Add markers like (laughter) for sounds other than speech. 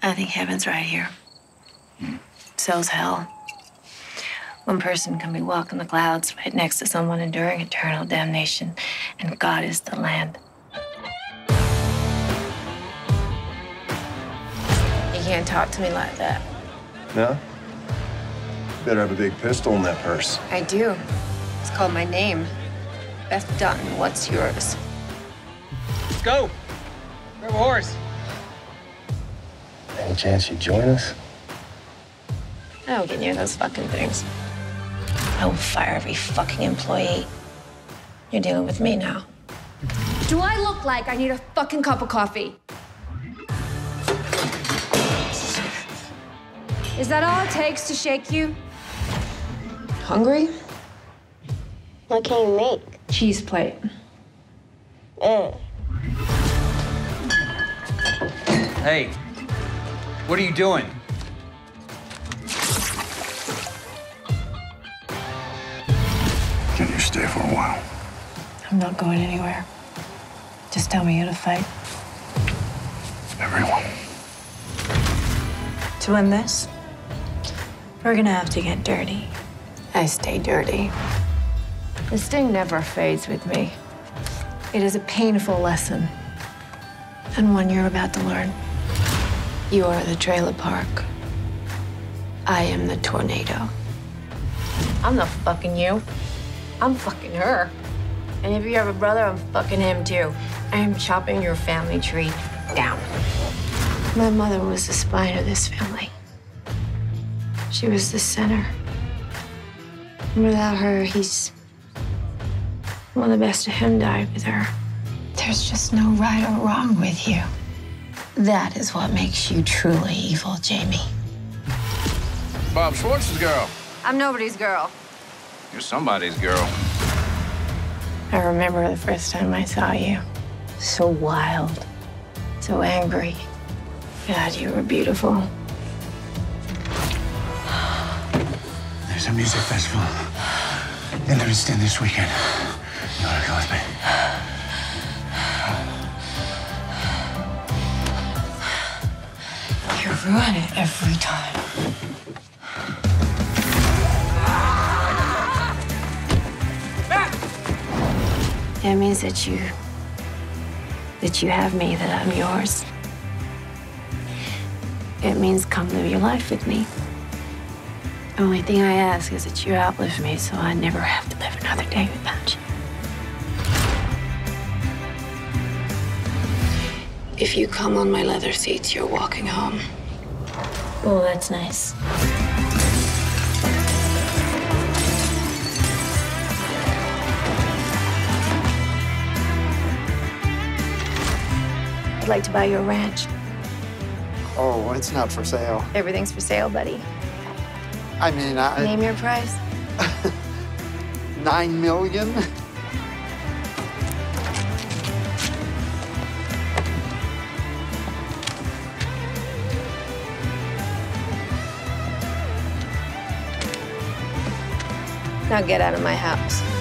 I think heaven's right here. So's hell. One person can be walking the clouds right next to someone enduring eternal damnation, and God is the land. You can't talk to me like that. No? Better have a big pistol in that purse. I do. It's called my name. Beth Dutton, what's yours? Let's go. Grab a horse. Any chance you'd join us? I don't get near those fucking things. I will fire every fucking employee. You're dealing with me now. Do I look like I need a fucking cup of coffee? Is that all it takes to shake you? Hungry? What can you make? Cheese plate. Mm. Hey, what are you doing? Can you stay for a while? I'm not going anywhere. Just tell me who to fight. Everyone. To win this, we're gonna have to get dirty. I stay dirty. This sting never fades with me. It is a painful lesson, and one you're about to learn. You are the trailer park. I am the tornado. I'm not fucking you. I'm fucking her. And if you have a brother, I'm fucking him too. I am chopping your family tree down. My mother was the spine of this family. She was the center. And without her, he's. Well, the best of him died with her. There's just no right or wrong with you. That is what makes you truly evil, Jamie. Bob Schwartz's girl. I'm nobody's girl. You're somebody's girl. I remember the first time I saw you. So wild, so angry. God, you were beautiful. There's a music festival in Livingston this weekend. You You ruin it every time. That means that you that you have me, that I'm yours. It means come live your life with me. The only thing I ask is that you outlive me so I never have to live another day without you. If you come on my leather seats, you're walking home. Oh, that's nice. I'd like to buy your ranch. Oh, it's not for sale. Everything's for sale, buddy. I mean, I, Name your price. (laughs) nine million. Now get out of my house.